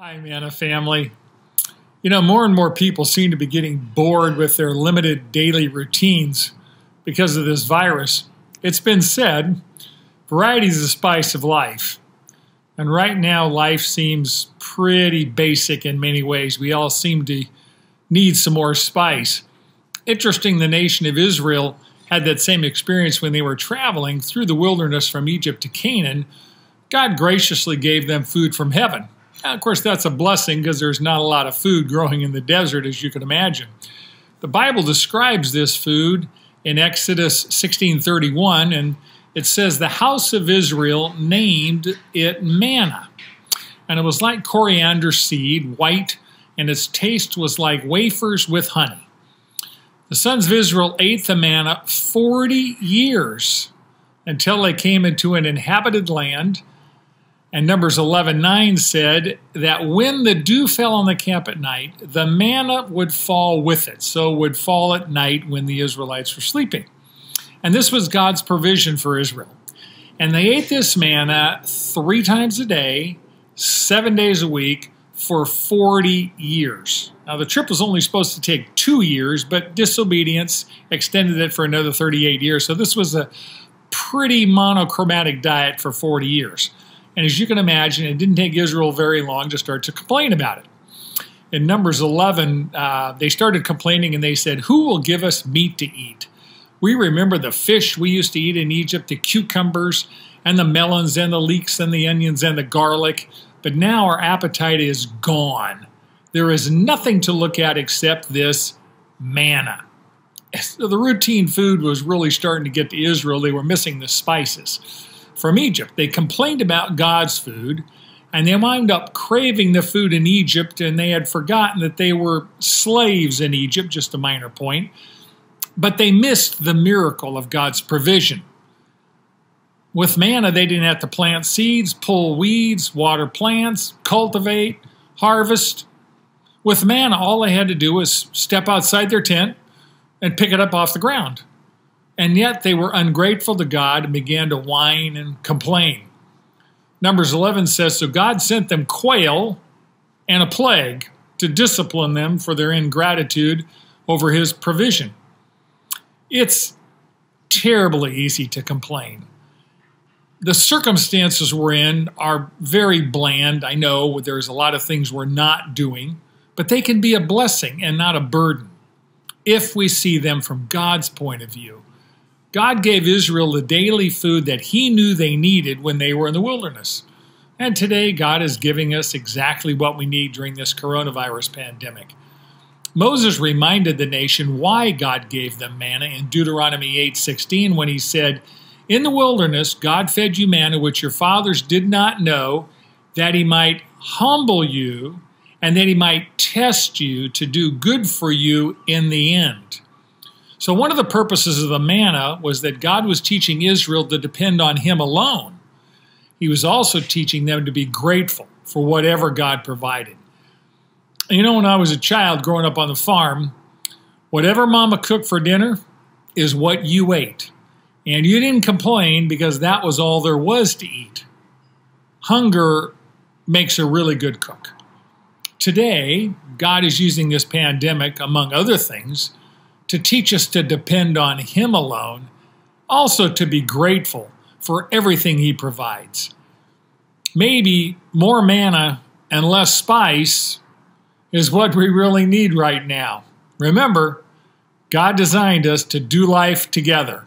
Hi, Manna family. You know, more and more people seem to be getting bored with their limited daily routines because of this virus. It's been said variety is the spice of life. And right now, life seems pretty basic in many ways. We all seem to need some more spice. Interesting, the nation of Israel had that same experience when they were traveling through the wilderness from Egypt to Canaan. God graciously gave them food from heaven. Now, of course, that's a blessing because there's not a lot of food growing in the desert, as you can imagine. The Bible describes this food in Exodus 16:31, and it says the house of Israel named it manna, and it was like coriander seed, white, and its taste was like wafers with honey. The sons of Israel ate the manna 40 years until they came into an inhabited land and Numbers 11 9 said that when the dew fell on the camp at night, the manna would fall with it. So would fall at night when the Israelites were sleeping. And this was God's provision for Israel. And they ate this manna three times a day, seven days a week, for 40 years. Now, the trip was only supposed to take two years, but disobedience extended it for another 38 years. So this was a pretty monochromatic diet for 40 years. And as you can imagine, it didn't take Israel very long to start to complain about it. In Numbers 11, uh, they started complaining and they said, Who will give us meat to eat? We remember the fish we used to eat in Egypt, the cucumbers and the melons and the leeks and the onions and the garlic, but now our appetite is gone. There is nothing to look at except this manna. So the routine food was really starting to get to Israel. They were missing the spices from Egypt. They complained about God's food and they wound up craving the food in Egypt and they had forgotten that they were slaves in Egypt, just a minor point. But they missed the miracle of God's provision. With manna, they didn't have to plant seeds, pull weeds, water plants, cultivate, harvest. With manna, all they had to do was step outside their tent and pick it up off the ground. And yet they were ungrateful to God and began to whine and complain. Numbers 11 says So God sent them quail and a plague to discipline them for their ingratitude over his provision. It's terribly easy to complain. The circumstances we're in are very bland. I know there's a lot of things we're not doing, but they can be a blessing and not a burden if we see them from God's point of view. God gave Israel the daily food that he knew they needed when they were in the wilderness. And today, God is giving us exactly what we need during this coronavirus pandemic. Moses reminded the nation why God gave them manna in Deuteronomy 8:16 when he said, "In the wilderness God fed you manna which your fathers did not know, that he might humble you and that he might test you to do good for you in the end." So, one of the purposes of the manna was that God was teaching Israel to depend on Him alone. He was also teaching them to be grateful for whatever God provided. You know, when I was a child growing up on the farm, whatever mama cooked for dinner is what you ate. And you didn't complain because that was all there was to eat. Hunger makes a really good cook. Today, God is using this pandemic, among other things, to teach us to depend on Him alone, also to be grateful for everything He provides. Maybe more manna and less spice is what we really need right now. Remember, God designed us to do life together.